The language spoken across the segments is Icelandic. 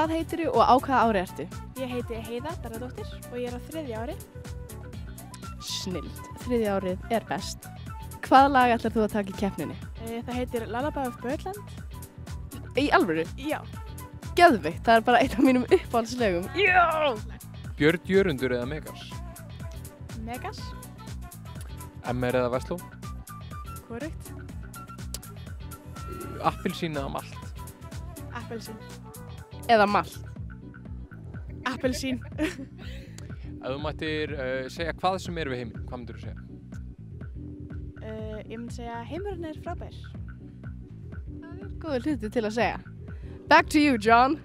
Hvað heitir þú og á hvaða ári ertu? Ég heiti Heiða Darðardóttir og ég er á þriðja ári. Snild. Þriðja árið er best. Hvaða lag ætlar þú að taka í keppninni? Eh, Það heitir Lullaby of Birdland. Í alvöru? Já. Geðvikt, það er bara einn af mínum uppáhaldslögum. Já! Björn Jörundur eða Megas? Megas. MR eða Vestló? Hvorugt. Appelsín eða Malt? Appelsín. Eða mall. Appelsín. Ef þú mættir uh, segja hvað sem er við heiminn, hvað myndir þú segja? Uh, ég myndi segja heimurinn er frábær. Góður hluti til að segja. Back to you, John.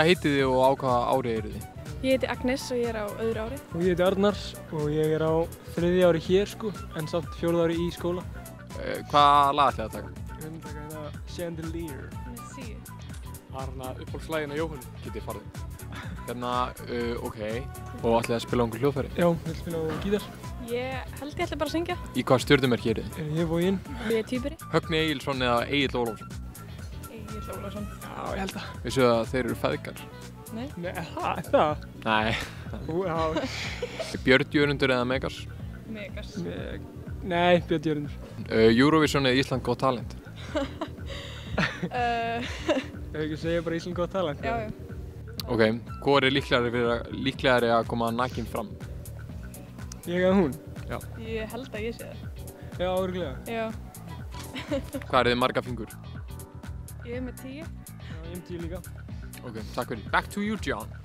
Hvað heitið þið og á hvaða ári eru þið? Ég heiti Agnes og ég er á öðru ári. Og ég heiti Arnar og ég er á þriði ári hér sko, en samt fjórða ári í skóla. Uh, hvaða lag ætlið þið að taka? Ég veit ekki hérna Chandelier. Síu. Arna uppbólslægin á Jóhann. Getið farið. Hérna, uh, ok. Og ætlið að spila einhver hljóðfæri? Já, ég vil spila á gítar. Ég held ég ætla bara að syngja. Í hvað stjórnum er hér? Er ég bóinn? Og ég er týpuri. Högni Egilson eða Egil Ólafsson? Egil Ólafsson. Já, ég held það. Vissu að þeir eru feðgar? Nei. Nei, það, það. Nei. Ú, já. Björn Jörundur eða Megas? Megas. Nei, Nei, Björn Jörgundur. Uh, Eurovision eða Ísland Got Talent? Uh, Ef ekki að segja bara Ísland gott talent. já, já. Ok, hvað er líklegari, að, líklegari að koma nakin fram? Ég eða hún? Ég held að ég sé það. Já, áruglega. Já. Hvað er þið marga fingur? Ég er með tíu. Já, ég um tíu líka. Ok, takk fyrir. Back to you, John.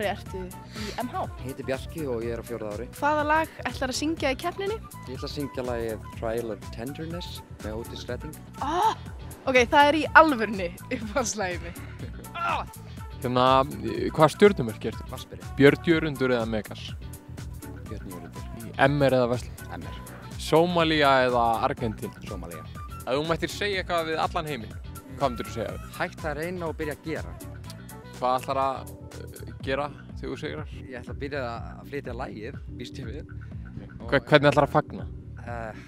Ári ertu í MH? Ég heiti Bjarki og ég er á fjórða ári. Hvaða lag ætlar að syngja í keppninni? Ég ætla að syngja lagið Trial of Tenderness með Otis Redding. Oh, ok, það er í alvörni uppáhaldslægið mig. Oh. Hérna, eh, hvað stjórnumörk ertu? Vassbyrri, Björn Jörundur eða Megas? Björn Jörgundur, Í MR eða Vesli? MR, Sómalía eða Argentín? Somalia. Ef þú mættir segja eitthvað við allan heiminn, hvað myndir þú segja? Hægt að reyna og byrja að gera. Hvað ætlar að gera þegar þú segir Ég ætla að byrja að flytja lagið, býst ég við. Hvernig ætlar að fagna? Uh,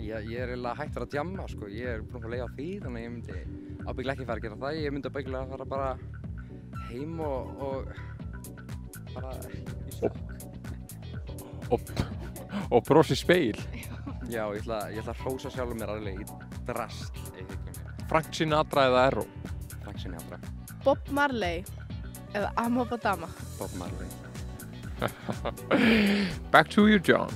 ég, ég er eiginlega hættur að djamma, sko. Ég er búinn að lega á því, þannig að ég myndi ábygglega ekki fara að gera það. Ég myndi ábygglega fara bara heim og, og bara í sjokk. Og, og brosi speil. Já, ég ætla, ég ætla að hrósa sjálfur mér alveg í drast, mér. Frank Sinatra eða Errol? Takk sinni allra. Bob Marley Uh, eða Amobadama? Bob Marley. Back to you, John.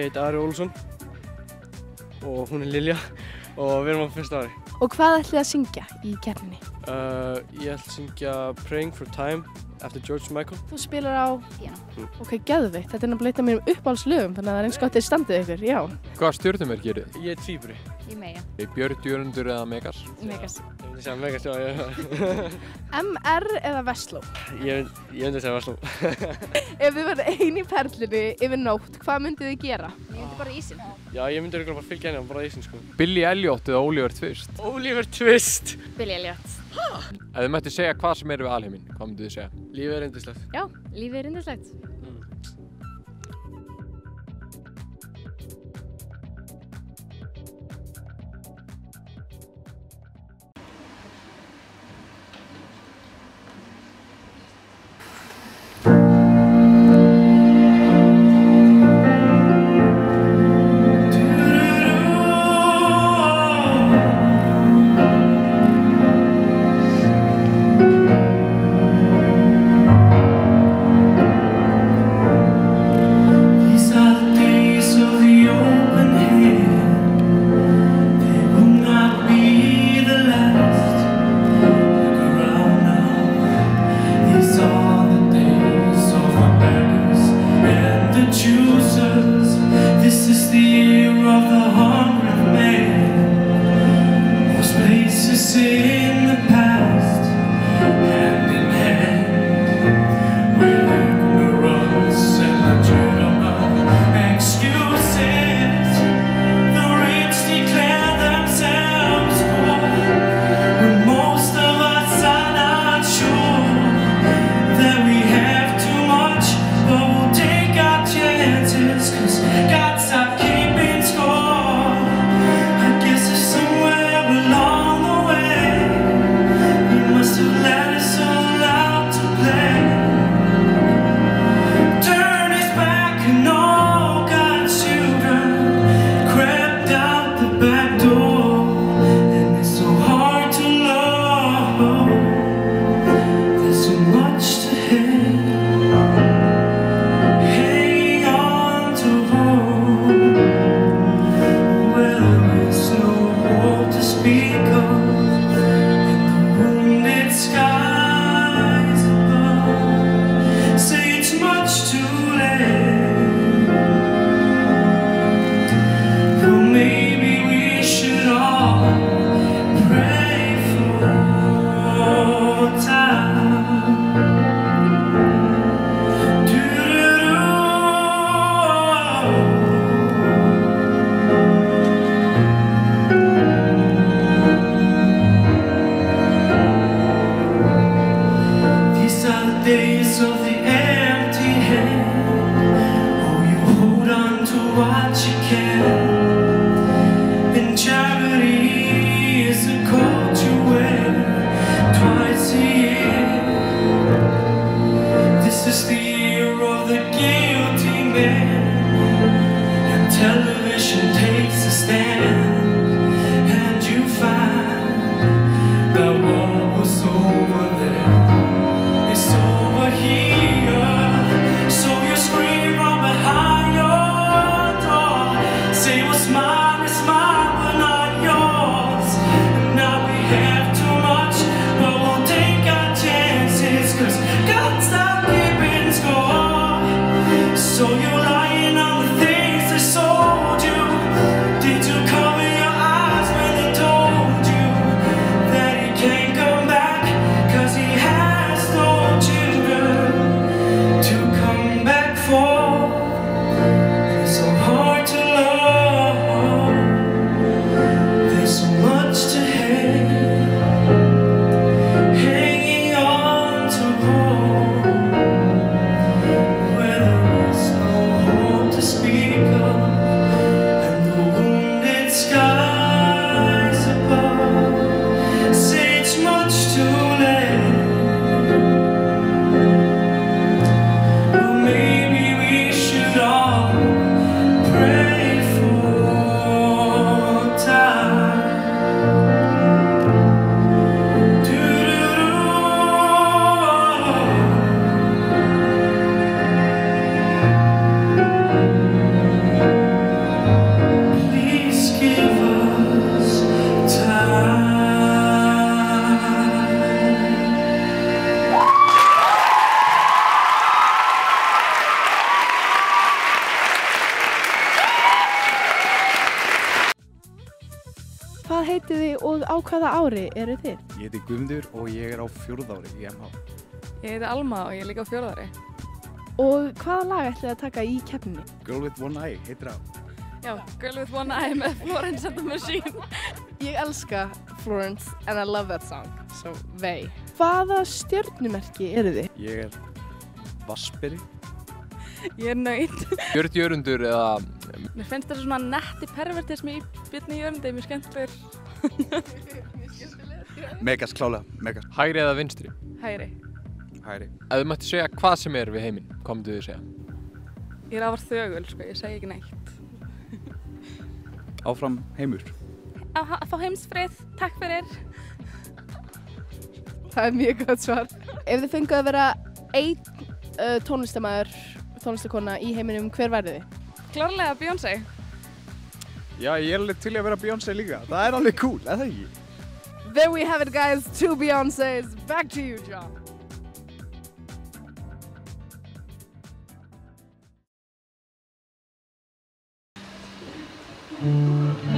Ég heiti Ari Olsson og hún er Lilja og við erum á fyrsta ári. Og hvað ætlið að syngja í keppninni? Uh, ég ætla að syngja Praying for Time eftir George Michael. Þú spilar á piano. Mm. Ok, gæðvikt. Þetta er náttúrulega eitt af mér um uppáhaldslöfum þannig að það er eins gott að standið ykkur, já. Hvað stjórnum er gerið? Ég er týpri. Ég meia. Ég björð djörnundur eða Megas? Megas. Ég myndi segja Megas, já, já. MR eða Vestló? Ég, ég myndi segja Vestló. Ef þið verði eini perlinu yfir nótt, hvað myndið þið gera? Ég myndi bara ísin. Já, ég myndi bara fylgja henni á bara ísin, sko. Billy Elliot eða Oliver Twist? Oliver Twist. Billy Elliot. Hæ? Ef þið mætti segja hvað sem er við alheimin, hvað myndið þið segja? Lífið er reyndislegt. Já, lífið er reyndislegt. Hvað heitið þið og á hvaða ári eru þið? Ég heiti Guðmundur og ég er á fjórða ári í MH. Ég heiti Alma og ég er líka á fjóraðari. Og hvaða lag ætlið þið að taka í keppninni? Girl with one eye heitir það. Já, Girl with One Eye með Florence and the Machine. Ég elska Florence and I love that song. So, vei. Hvaða stjörnumerki eru þið? Ég er Vasperi. Ég er nöyt. Björn Jörundur eða Mér finnst þetta svona netti pervertismi í Björni Jörndi, mjög skemmtilegur. Megas klálega, megas. hægri eða vinstri? Hægri. Hæri. Ef þið mætti segja hvað sem er við heiminn, hvað myndu þið segja? Ég er afar þögul, sko, ég segi ekki neitt. Áfram heimur. Að fá heimsfrið, takk fyrir. Það er mjög gott svar. Ef þið fengið að vera einn uh, tónlistamæður, tónlistakona í heiminum, hver verði þið? Klárlega Beyoncé. Já, ég er alveg til að vera Beyoncé líka. Það er alveg cool, eða ekki? There we have it guys, two Beyoncés. Back to you, John. She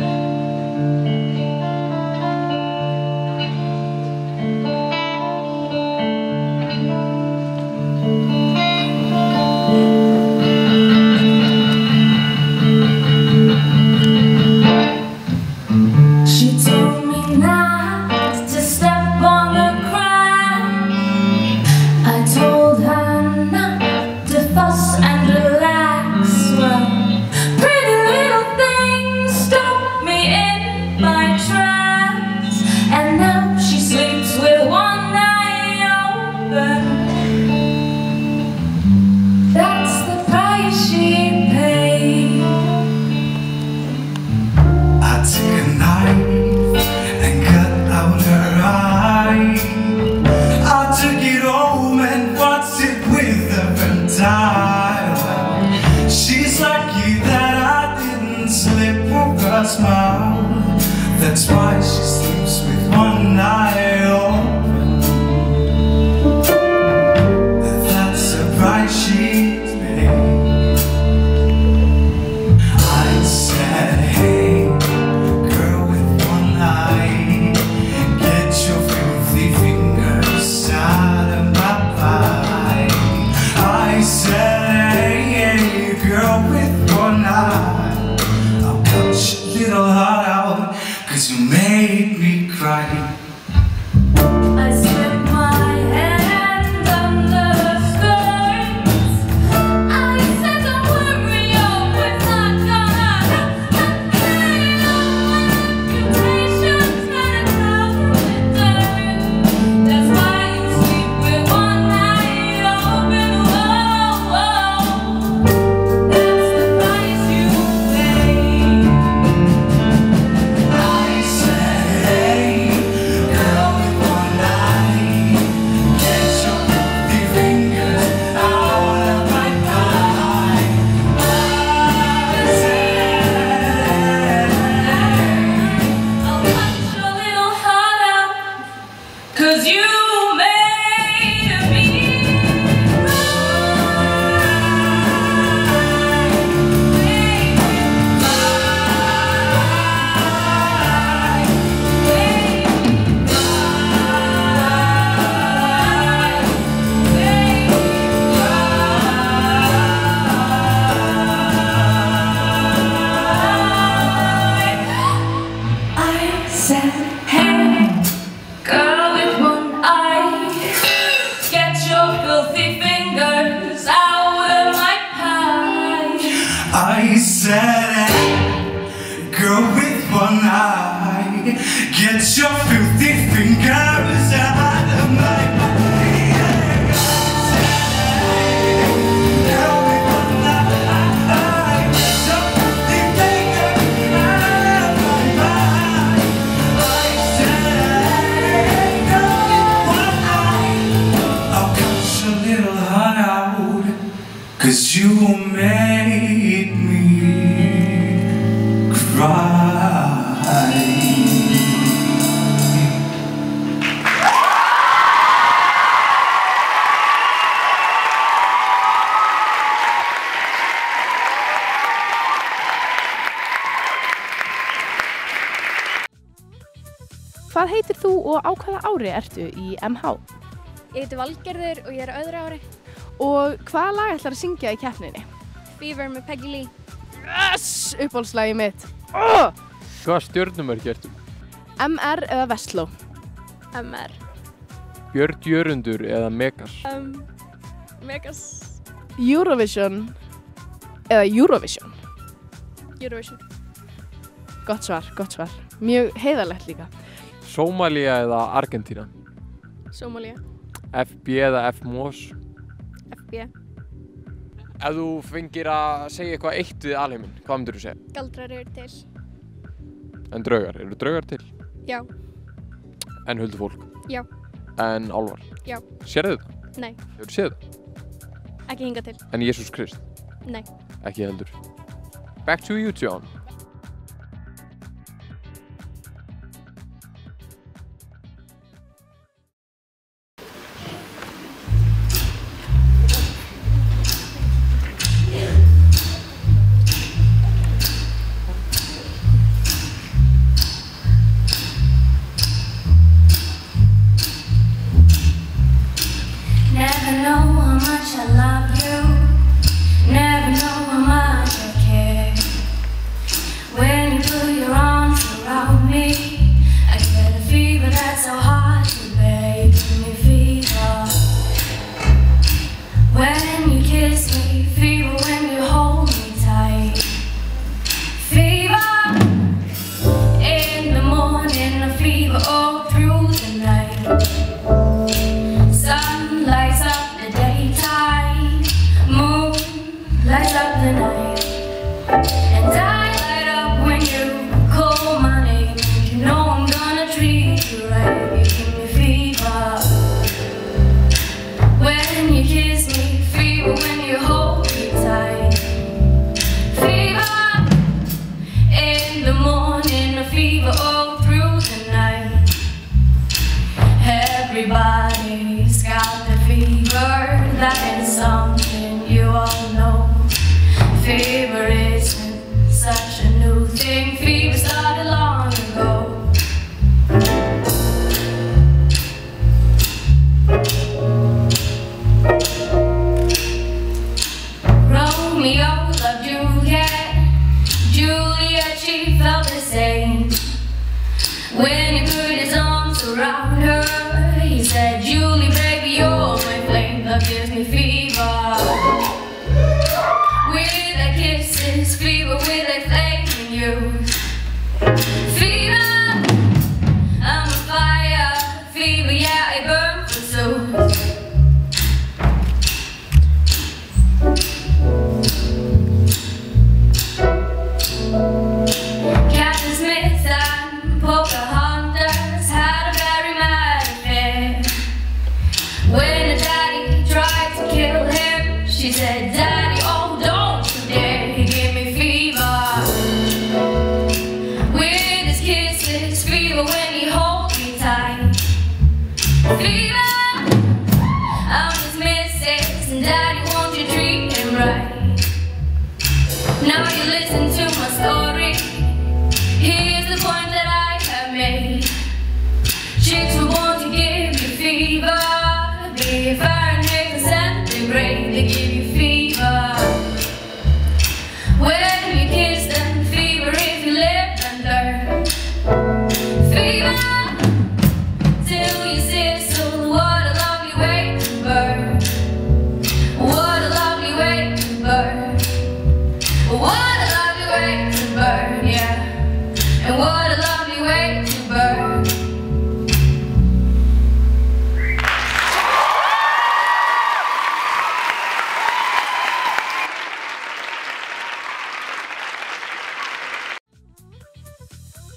made me cry. Hvað heitir þú og á hvaða ári ertu í MH? Ég heiti Valgerður og ég er öðru ári. Og hvaða lag ætlar að syngja í keppninni? Fever með Peggy Lee Yes! Uppbólslægi mitt ah! oh! Hvað stjörnum er gertum? MR eða Vestló? MR Björn Jörundur eða Megas? Um, Megas Eurovision eða Eurovision? Eurovision Gott svar, gott svar Mjög heiðalegt líka Sómalía eða Argentina? Sómalía FB eða FMOS? FB Ef þú fengir að segja eitthvað eitt við alheiminn, hvað myndur þú segja? Galdrar eru til. En draugar, eru draugar til? Já. En huldufólk? Já. En álvar? Já. Serðu þetta? Nei. Hefur þú séð þetta? Ekki hinga til. En Jésús Krist? Nei. Ekki heldur. Back to you, John.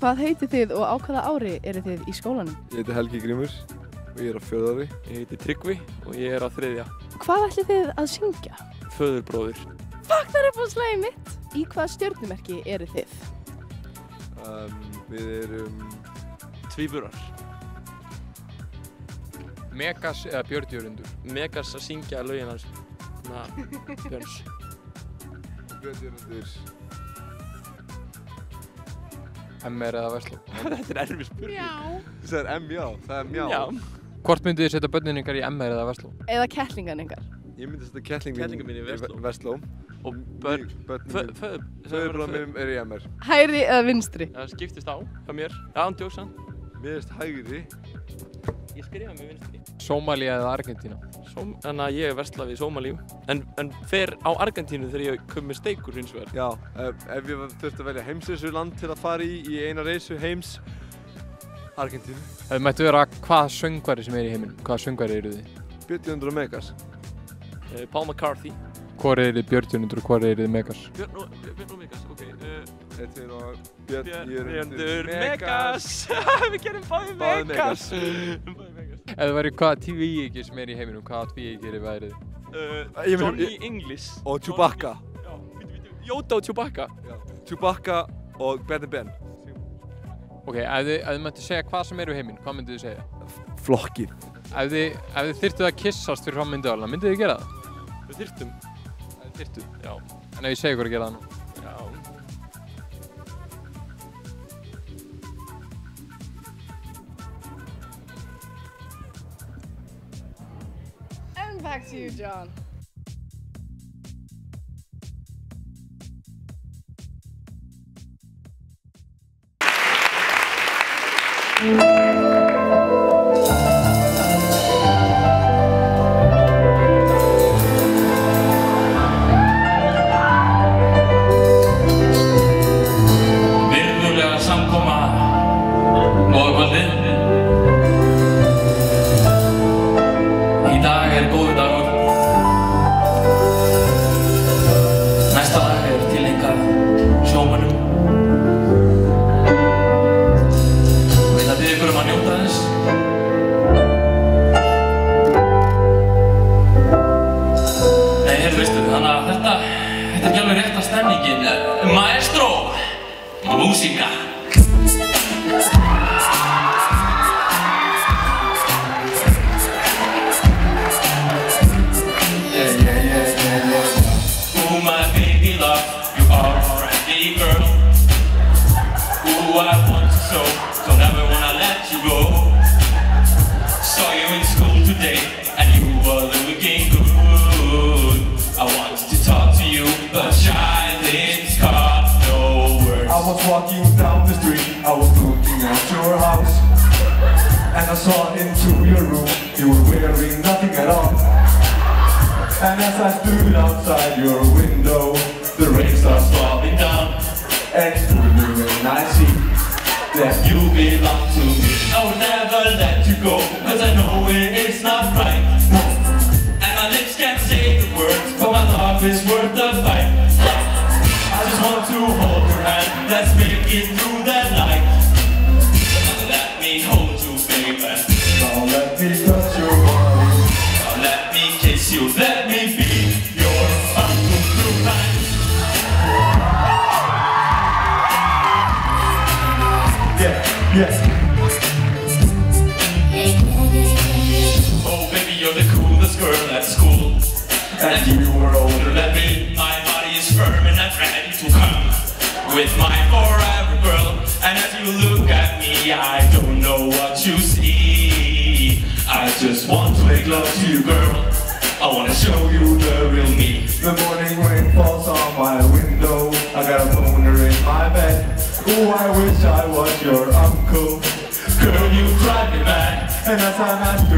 Hvað heiti þið og á hvaða ári eru þið í skólanum? Ég heiti Helgi Grímur og ég er á fjöðari. Ég heiti Tryggvi og ég er á þriðja. Hvað ætli þið að syngja? Föðurbróður. Fuck, það er upp á slæði mitt! Í hvaða stjórnumerki eru þið? Um, við erum... Tvíburar. Megas eða Björndjörundur. Megas að syngja lögin hans. Na, Björns. Björndjörundur. MR eða Vestló? Þetta er erfið spurning. Já. Það er M, já. Það er mjá. Já. Hvort myndið þið setja börnin ykkar í MR eða Vestló? Eða kettlingan ykkar. Ég myndi setja kettling Kettlingar mín í. Vestló. Og börn, Börn, föð, föð, föðurbróðum er í MR. Hægri eða vinstri? Það skiptist á, hjá mér. Já, hann djóksan. Mér erst hægri. Ég skrifa með vinstri. Sómalía eða Argentína? Sóm, þannig að ég er versla við Sómalíu. En, en fer á Argentínu þegar ég kom með steikur hins vegar. Já, ef, ef ég þurfti að velja heimsreysu land til að fara í í eina reysu heims, Argentínu. Það mættu vera hvað söngvari sem er í heiminum? Hvað söngvari eru þið? Björn Jóndur og Megas. Uh, Paul McCarthy. Hvor er þið Björnjönundur og hvor er þið Megas? Björn og, Megas, ok. Uh, Þetta er og Björn Björn Jörundur Megas. Við gerum báðið Báðir Megas. Ef það væri hvaða tvíegi sem er í heiminum, hvaða tvíegi er værið? Uh, Johnny English. Og Chewbacca. Yoda og Chewbacca. Já. Chewbacca og Ben Ben. Ok, ef þið, þið mættu segja hvað sem er í heiminum, hvað myndið þið segja? Flokkið. Ef þið, ef þið þyrftuð að kissast fyrir fram myndaðalina, myndið þið gera það? Við þið þyrftuð? Já. En ef ég segi ykkur að gera það nú? Back to you, John. Virðulega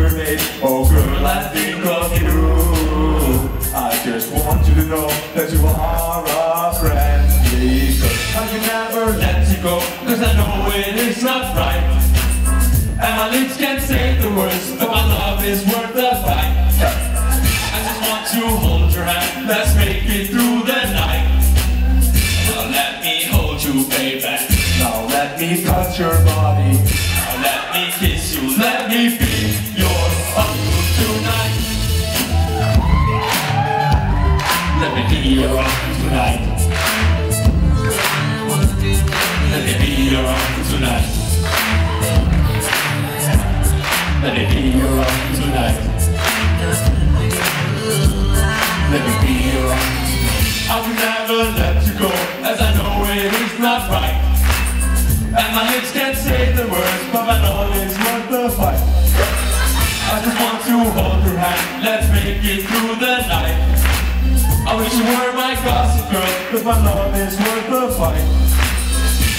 Masturbate Oh girl, I think of you I just want you to know That you are a friendly girl I can never let you go, cause I know it is not right. And my lips can't say the words, but my love is worth the fight. I just want to hold your hand, let's make it through the night. Now let me hold you, baby. Now let me touch your body Now let me kiss you, let me be be your uncle tonight. Let me be your uncle tonight. Let me be your uncle tonight. Let me be your uncle. I will never let you go, as I know it is not right. And my lips can't say the words, but my knowledge worth the fight. I just want to hold your hand. Let love is worth the fight.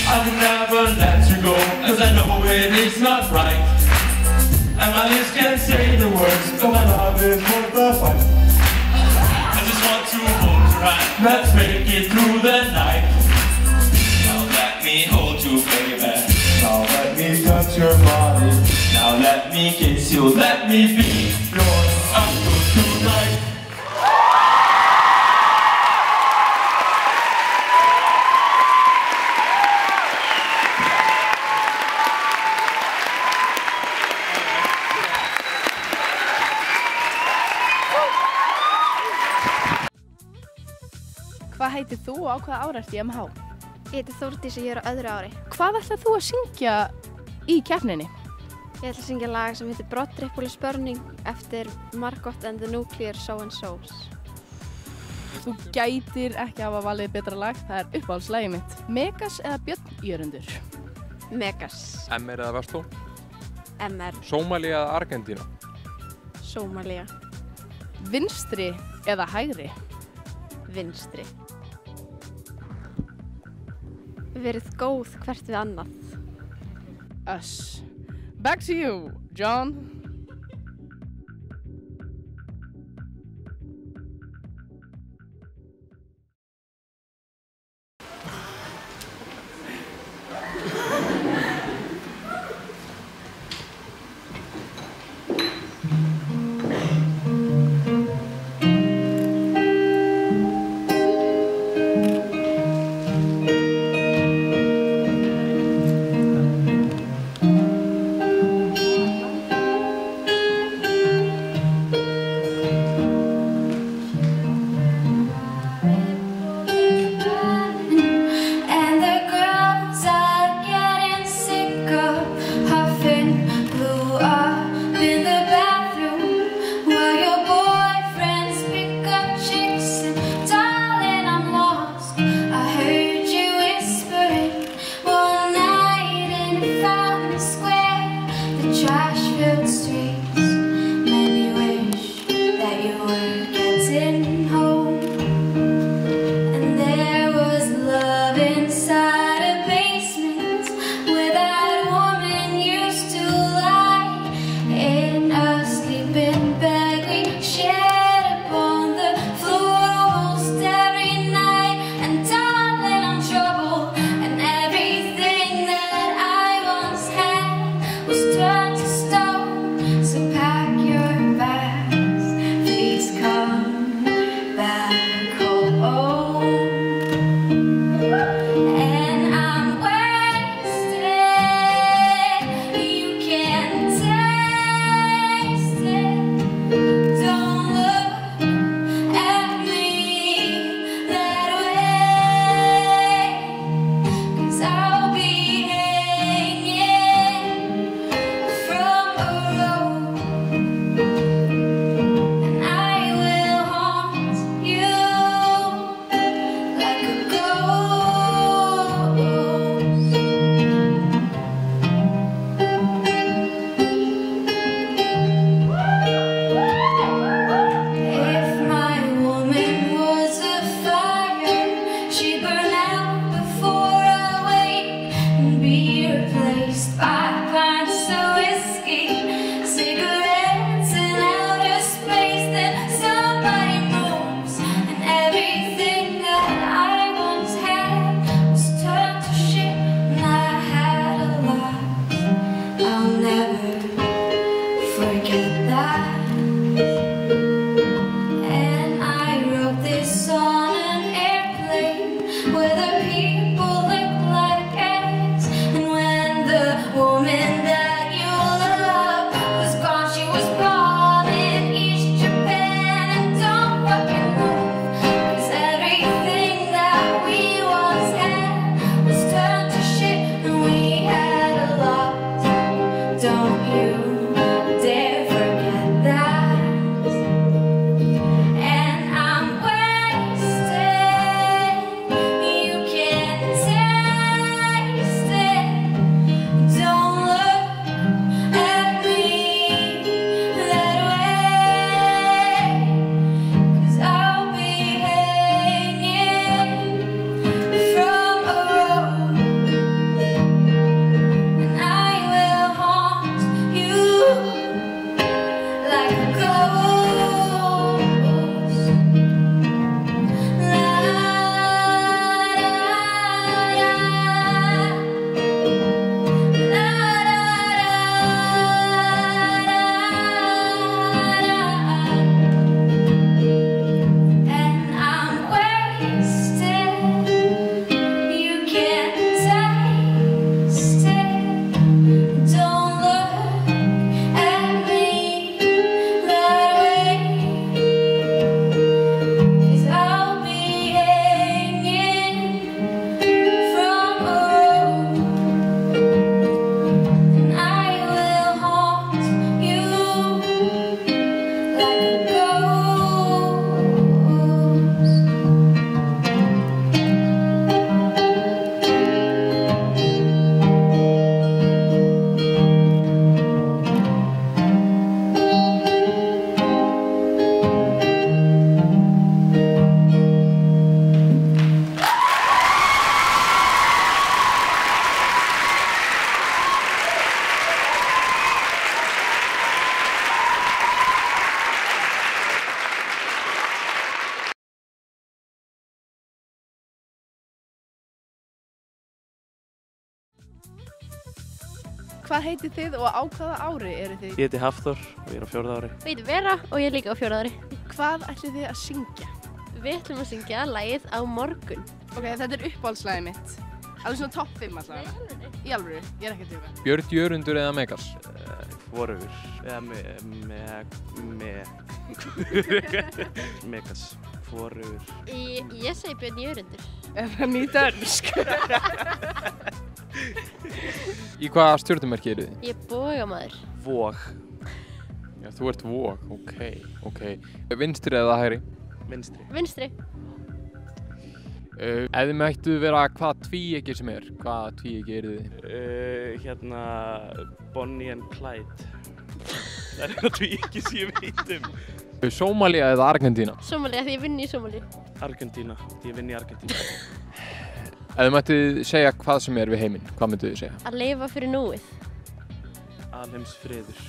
I can never let you go, cause I know it is not right. And my lips can't say the words, but my love is worth the fight. I just want to hold your hand, let's make it through the night. Now let me hold you, baby. Now let me touch your body. Now let me kiss you, let me be your og á hvaða ára ert í MH? Ég heiti Þórdís og ég er á öðru ári. Hvað ætlað þú að syngja í keppninni? Ég ætla að syngja lag sem heitir Brottreipúli spörning eftir Margot and the Nuclear So and So's. Þú gætir ekki hafa valið betra lag, það er uppáhaldslægi mitt. Megas eða Björn Jörundur? Megas. MR eða Vestló? MR. Sómali eða Argentína? Sómalía. Vinstri eða hægri? Vinstri. Verið góð hvert við annað. Us. Back to you, John. Hvað heitið þið og á hvaða ári eru þið? Ég heiti Hafþór og ég er á fjórða ári. Ég heiti Vera og ég er líka á fjóraðari. Hvað ætlið þið að syngja? Við ætlum að syngja lagið á morgun. Ok, þetta er uppáhaldslæðið mitt. Alveg svona topp 5 alltaf. Í alvöru, ég er ekki að tjóka. Björn Jörundur eða Megas? Hvorugur. Eða me... me... me... Megas. Hvorugur. Ég, ég segi Björn Jörundur. Er það ný dönsk? Í hvaða stjórnumerki eru þið? Ég er bógamaður. Vóg. Já, þú ert vók, ok, ok. Vinstri eða hægri? Vinstri. Vinstri. Uh, ef þið mættu vera hvaða tví sem er, hvaða tví eru þið? Uh, hérna, Bonnie and Clyde. Það er eitthvað því ekki sem ég veit um. Uh, Sómalía eða Argentína? Somalia, því ég vinn í Somalia. Argentína. Því ég vinn í Argentína. Ef þið mættu segja hvað sem er við heiminn, hvað myndu þið segja? Að lifa fyrir núið. Alheims friður.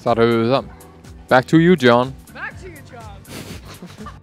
Þar höfum við það. Back to you, John. Back to you, John.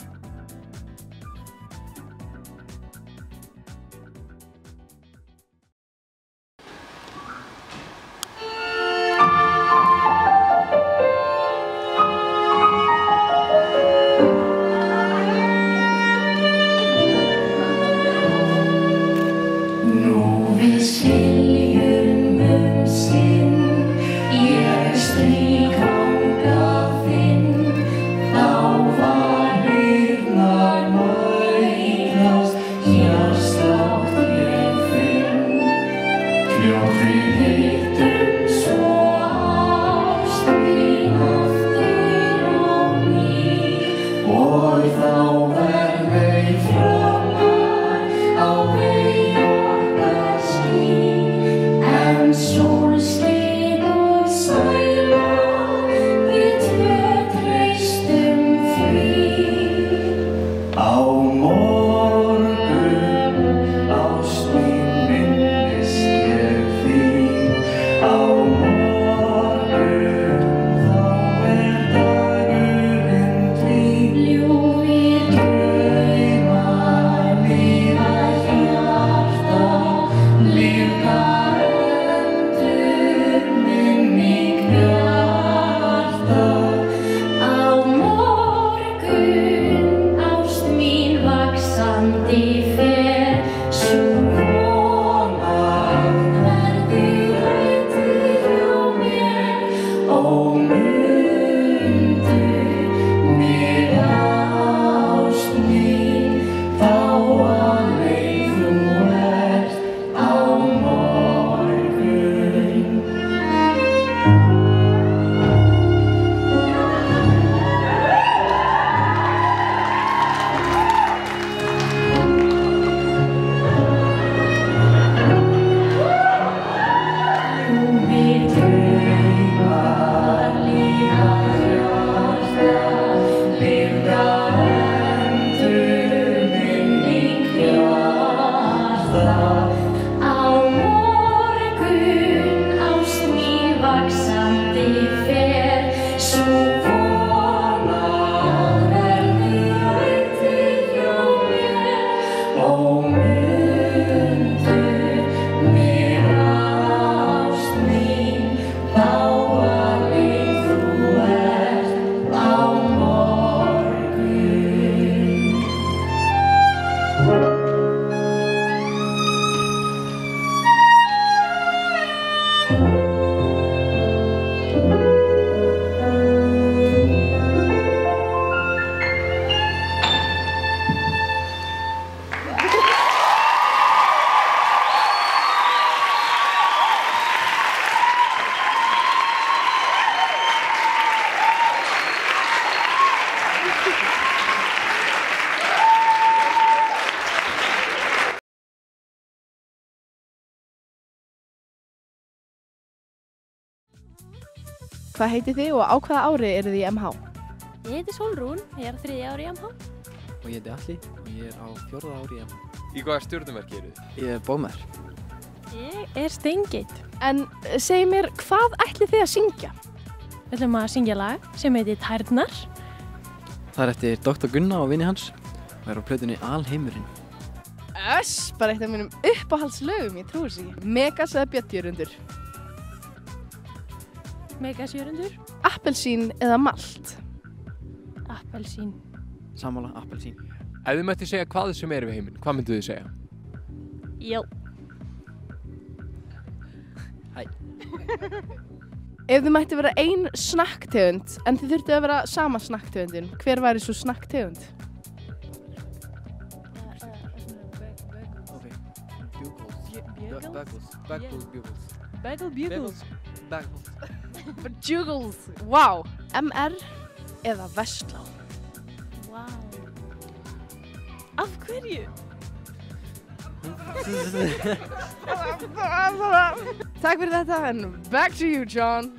Hvað heiti þið og á hvaða ári eru þið í MH? Ég heiti Solrún, ég er þriði ári í MH. Og ég heiti Alli og ég er á fjörða ári í MH. Í hvaða stjórnumerki eru þið? Ég er bómer. Ég er steingeit. En eh, segi mér, hvað ætli þið að syngja? Við ætlum að syngja lag sem heiti Tærnar. Það er eftir Dr. Gunna og vinni hans og er á plötunni Alheimurinn. Öss, bara eitt af mínum uppáhaldslögum, ég trúi þessi. Megas eða bjöttjörundur megasjörundur. Appelsín eða malt? Appelsín. Sammála, appelsín. Ef þið mætti segja hvað sem er við heiminn, hvað myndu þið segja? Jó. Hæ. Ef þið mætti vera ein snakktegund, en þið þurftu að vera sama snakktegundin, hver væri svo snakktegund? Bagels. Bagels. Bagels. Bagels. Bagels. Juggles, wow. MR eða Vestlá? Wow. Af hverju? Takk fyrir þetta en back to you John.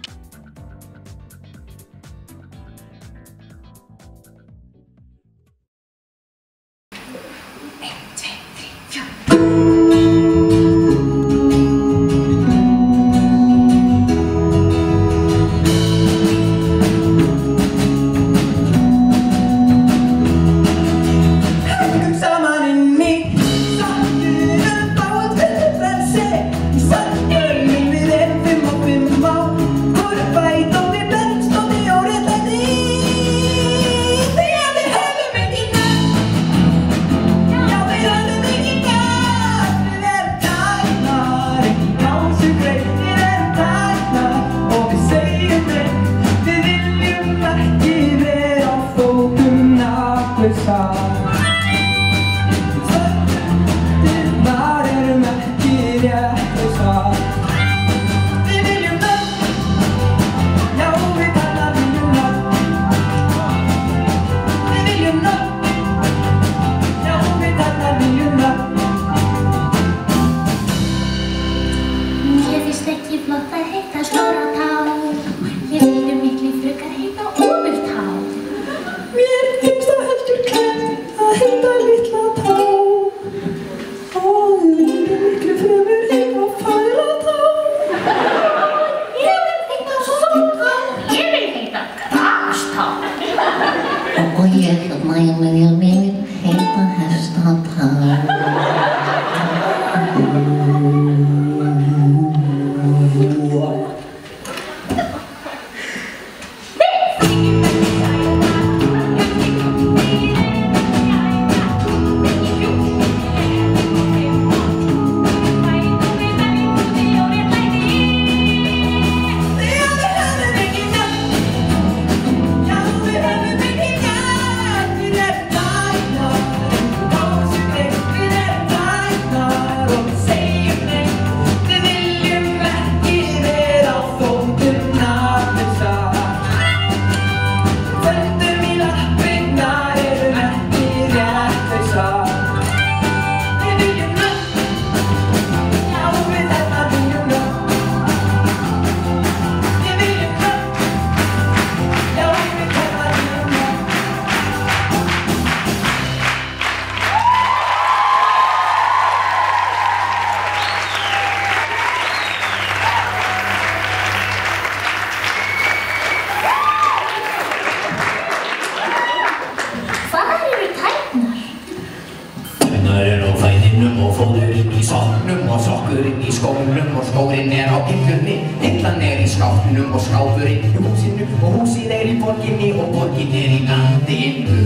hurðinni Hillan er í skápnum og skápurinn í húsinu og húsið er í borginni og borginn er í landinu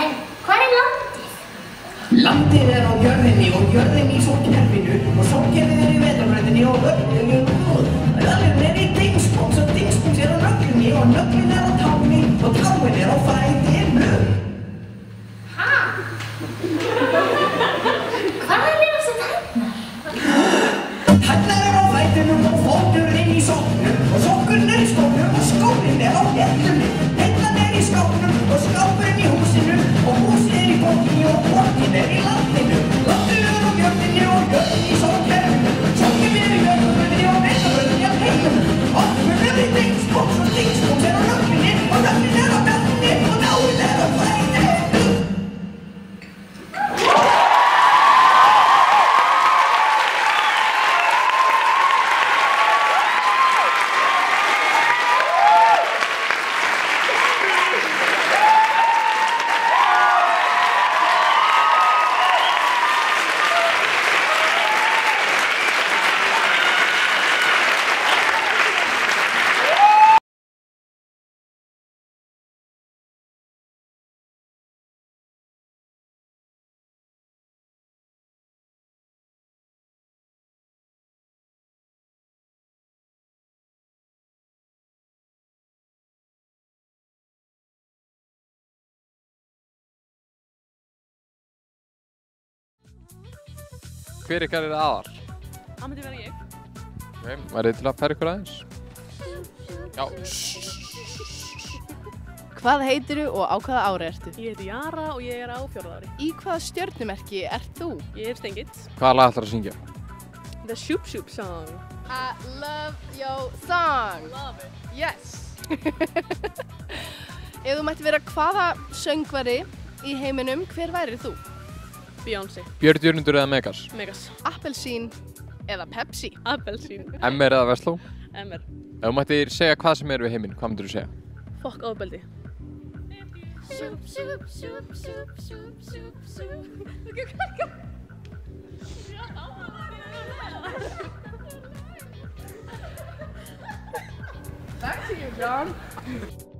En hvað er landið? Landið er á jörðinni og jörðinni í sókerfinu og sókerfið er í veðarbröðinni og öllum Amen. Hver ykkar er aðal? Það myndi vera ég. Ok, værið til að færa ykkur aðeins? Já, Hvað heitirðu og á hvaða ári ertu? Ég heiti Jara og ég er á fjórða ári. Í hvaða stjörnumerki ert þú? Ég er stengitt. hvaða lag ætlar að syngja? The Shoop Shoop Song. I love your song. Love it. Yes. Ef þú mætti vera hvaða söngvari í heiminum, hver væri þú? Beyoncé. Björn Jörnundur eða Megas? Megas. Appelsín eða Pepsi? Appelsín. MR eða Vestló? MR. Ef þú mættir segja hvað sem er við heiminn, hvað myndir þú segja? Fokk ofbeldi. Back to you, John.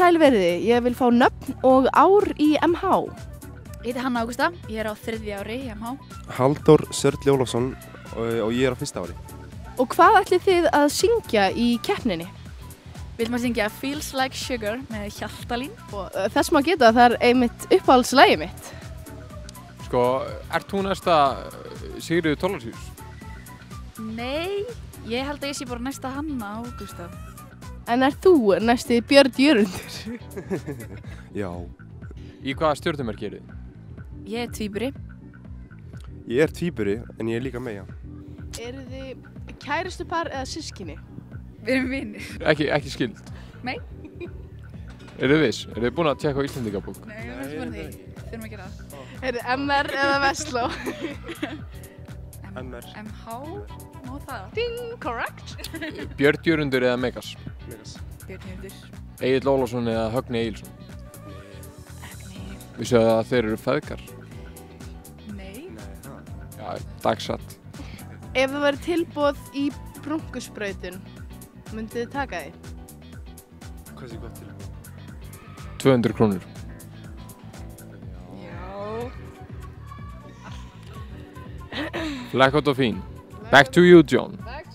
Sælveriði, ég vil fá nöfn og ár í MH. Ég heiti Hanna Ágústa, ég er á þriðja ári í MH. Halldór Sörli Ólafsson og, ég er á fyrsta ári. Og hvað ætlið þið að syngja í keppninni? Við viljum að syngja Feels Like Sugar með Hjaltalín. Og uh, þess maður geta að það er einmitt uppáhaldslægi mitt. Sko, ert þú næsta Sigriður Tólarsjús? Nei, ég held að ég sé bara næsta Hanna Ágústa. En er þú næsti Björn Jörundur? Já. Í hvaða stjórnumerki eru þið? Ég er tvíburi. Ég er tvíburi en ég er líka meja. Eru þið kæristu par eða sískinni? Við erum vinnir. Ekki, ekki skild. Nei. Eru þið viss? Eru þið búin að tjekka á Íslandingabók? Nei, við erum ekki búin að því. Þurfum að gera það. Eru MR eða Vestló? MR. MH, má það? Ding, correct. Björn Jörundur eða Megas? Megas. Björn Jörundur. Egil Ólafsson eða Högni Egilson? Vissu að þeir eru feðgar? Nei. Já, dagsatt. Ef það væri tilbúð í brunkusbrautun, myndið þið taka því? Hvað sé gott til? 200 krónur. Blackout og fín. Back to you, John. Back to you, John.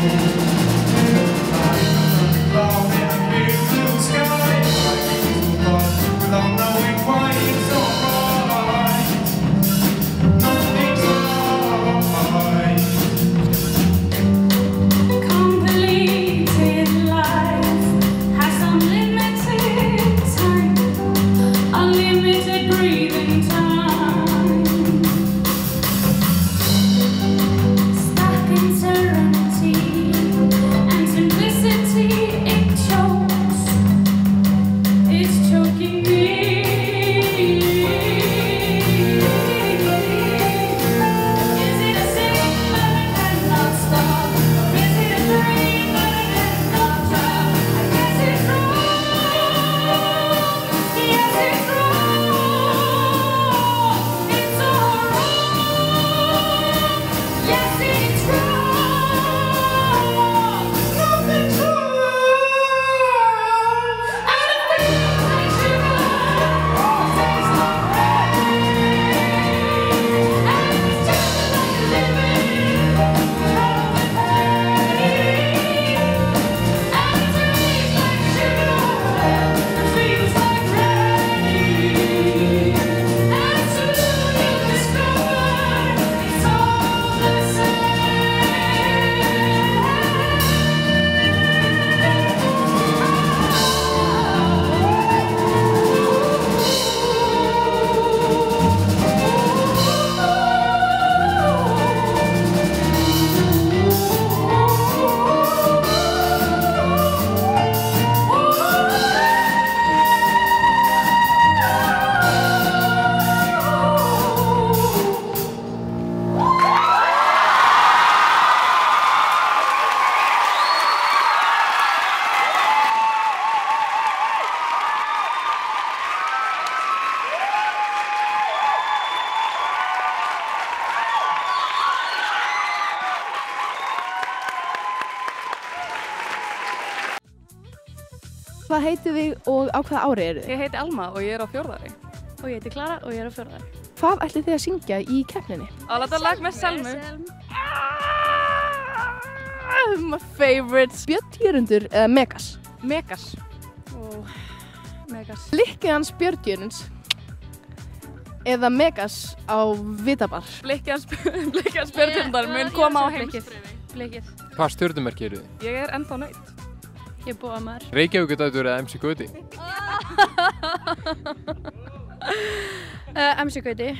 land. Hvaða ári eru þið? Ég heiti Alma og ég er á fjórðari. Og ég heiti Klara og ég er á fjórðari. Hvað ætlið þið að syngja í keppninni? Alla þetta lag með Selmu. My favorite Björn Jörundur eða Megas? Megas. Ó, Megas. Blikkið hans Björn Jörunds eða Megas á Vitabar? Blikkið hans, blikkið hans Björnundar mun koma á heimsfriði. Blikið. Hvað stjórnumerki eru þið? Ég er ennþá nöyt. Ég er að maður. Reykjavík dætur eða MC Gauti? Uh, MC Gauti.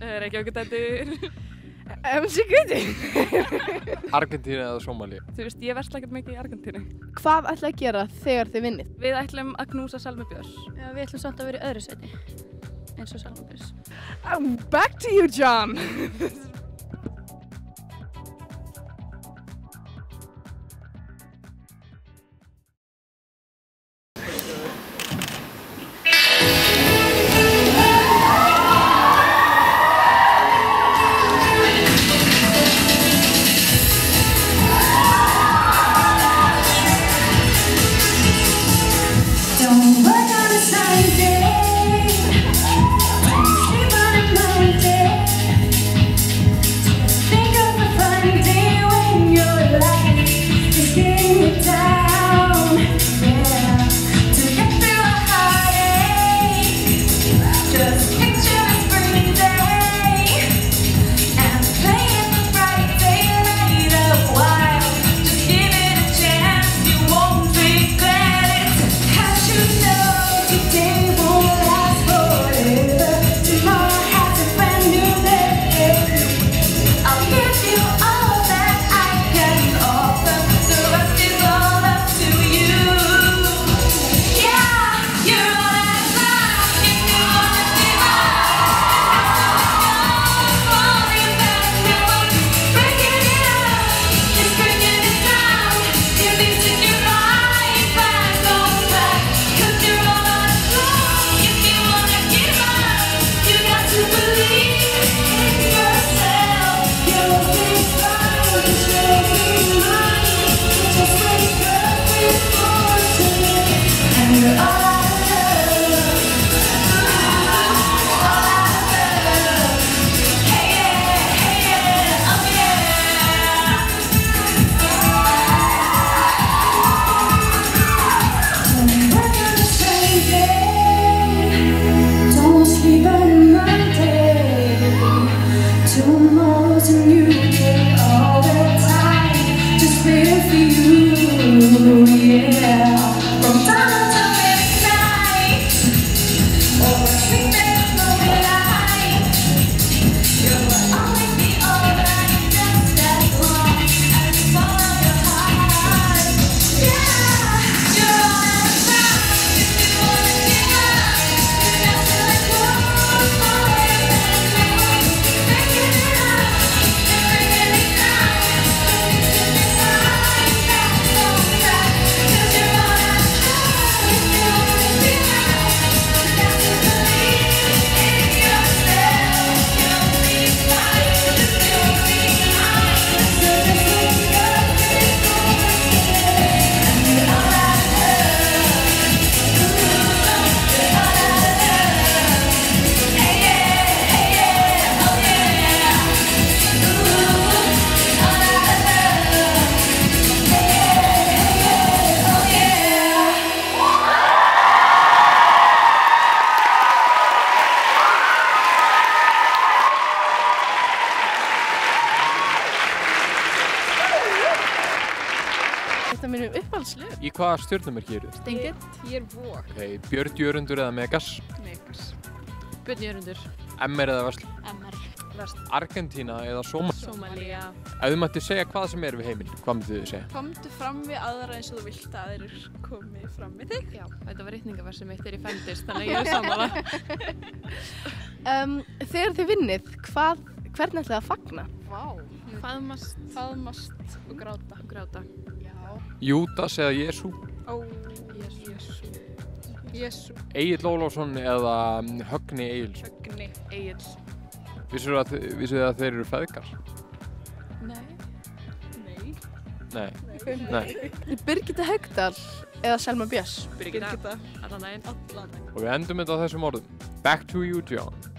Reykjavík dættur. MC Gauti? Argentína eða Sómalí? Þú veist, ég versla ekkert mikið í Argentínu. Hvað ætlið að gera þegar þið vinnið? Við ætlum að knúsa Selmu Björns. Já, við ætlum samt að vera í öðru seti. Eins og Salma Björns. Um, back to you, John. hvaða stjórnumerki eru þið? Stengið. Ég er vók. Okay, Björn Jörundur eða Megas? Megas. Björn Jörundur. MR eða Vesl? MR. Vesl. Argentina eða Somalia? Somalia. Ef þú mætti segja hvað sem er við heiminn, hvað myndu þið segja? Komdu fram við aðra eins og þú vilt að þeir eru komið fram við þig. Já, þetta var rítningaversi mitt er í fendist, þannig ég er saman að. um, þegar þið vinnið, hvað, hvern ætlaði að fagna? Vá. Faðmast, faðmast og gráta. Og gráta. Júdas eða Jésu Ó, Jésu Jésu Egil Ólásson eða um, Högni Egil Högni Egil Vissur þið að þeir eru feðgar? Nei. Nei. Nei, Nei. Birgitta Högdal eða Selma Björns? Birgitta. Allan einn Og við endum þetta á þessum orðum. Back to you John.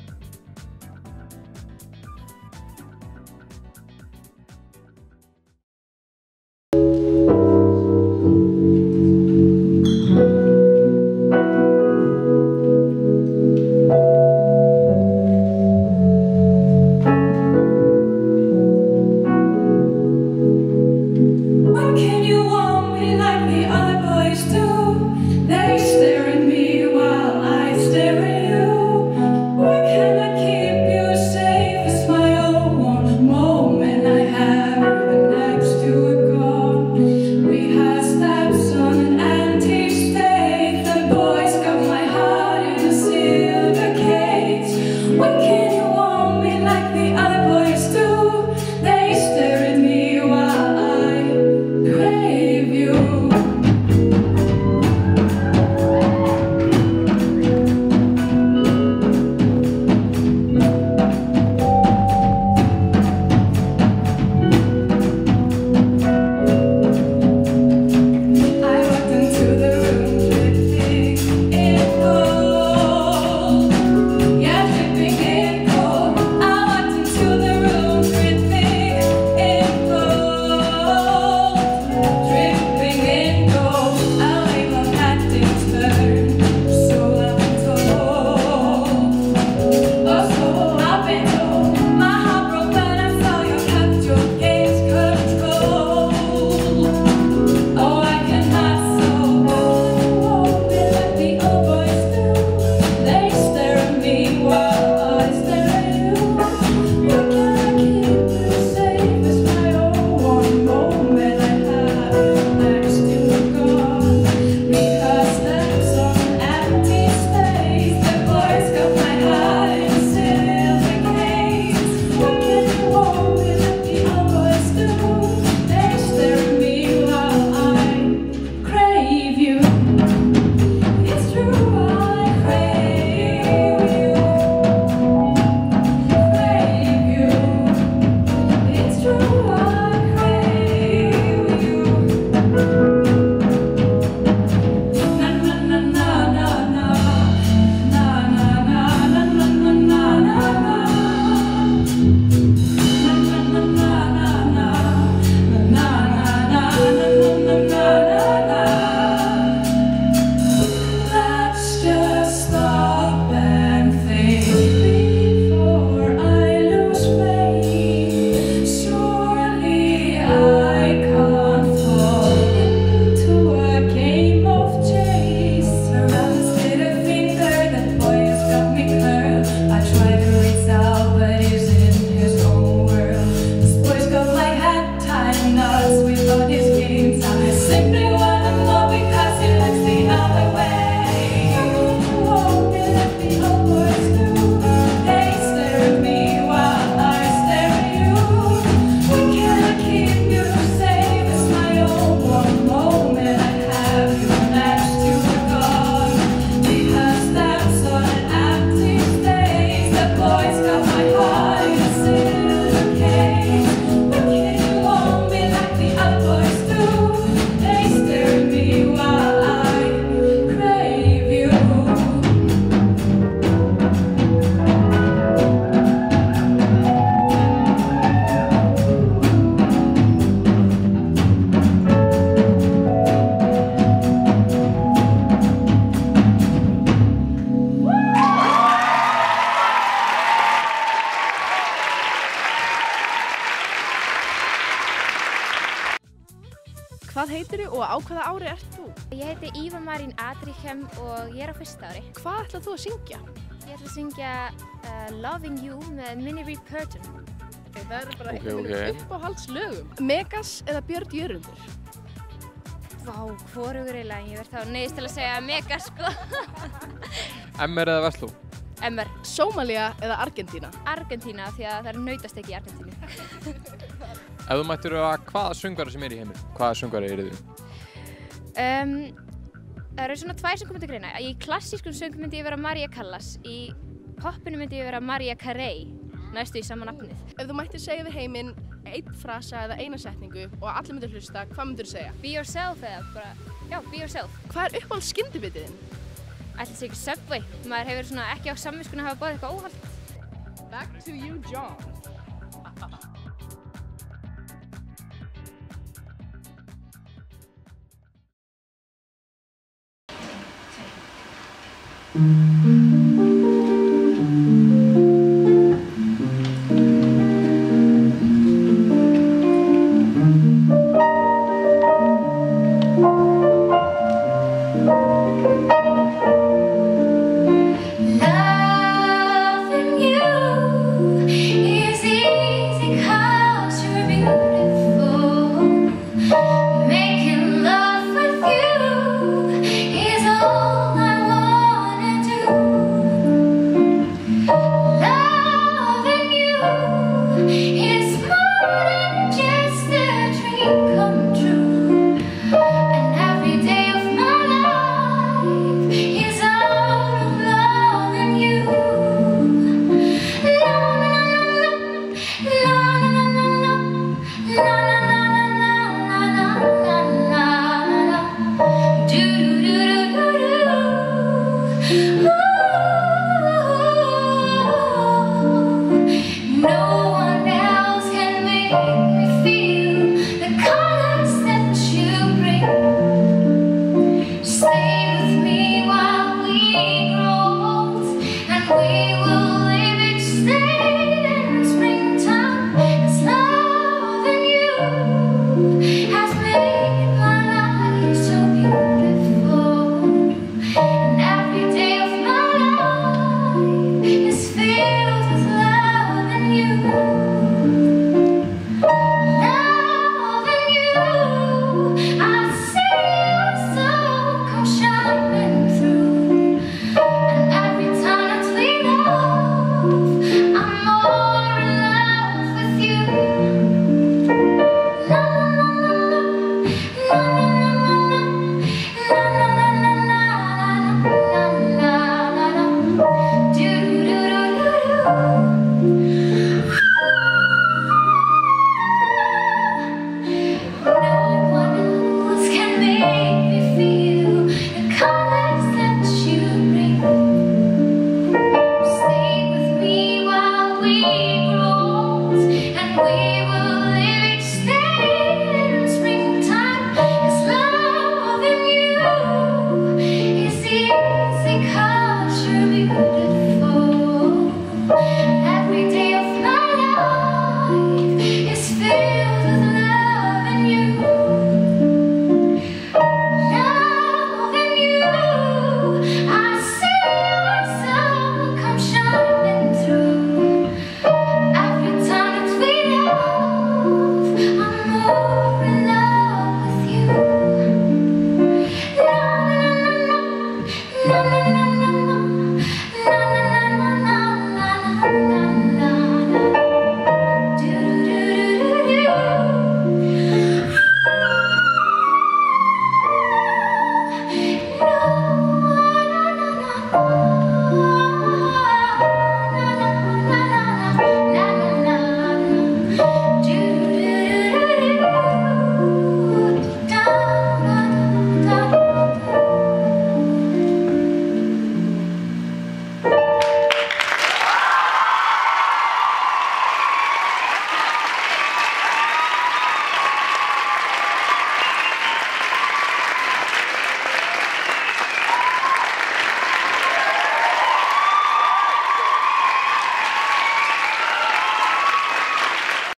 Ætlað þú að syngja? Ég ætla að syngja uh, Loving You með Minnie Reed Purton. Það er bara Ok, einn af ok. mínum uppáhaldslögum. Megas eða Björn Jörundur? Vá, hvorugur eiginlega, en ég verð þá neyðist til að segja mega sko. MR eða Vestló? MR. Sómalia eða Argentína? Argentína því að það er nautast ekki í Argentínu. Ef þú mættir að hvaða söngvari sem er í heimil, hvaða söngvari eru þið? Um, það eru svona tvær sem komið til greina. Í klassískum söngum myndi ég vera Maria Callas, í poppinu myndi ég vera Maria Carey, næstu í sama nafnið. Ef þú mættir segja við heiminn einn frasa eða eina setningu og allir myndir hlusta, hvað myndir þú segja? Be yourself eða bara, já, be yourself. Hvað er uppáhald skyndibitiðin? Ætli sé ekki Subway, maður hefur svona ekki á samviskun að hafa báðið eitthvað óhald. Back to you, John. Mm.